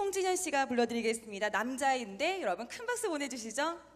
송진현 씨가 불러드리겠습니다. 남자인데 여러분 큰 박수 보내주시죠.